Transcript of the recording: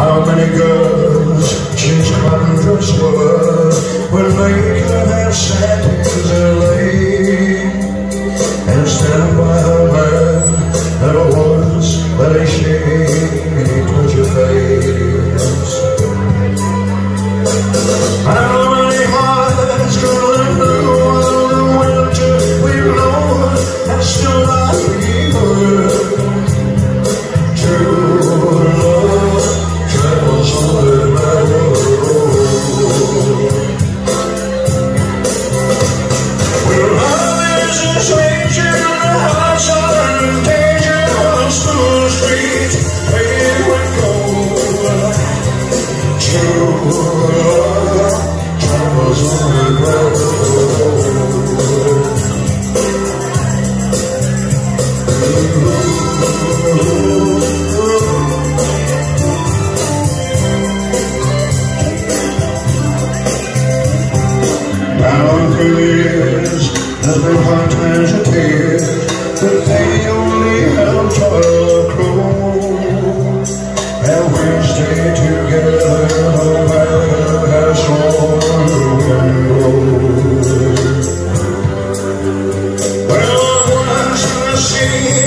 How many girls Bound through the years, has been hard times to. machine.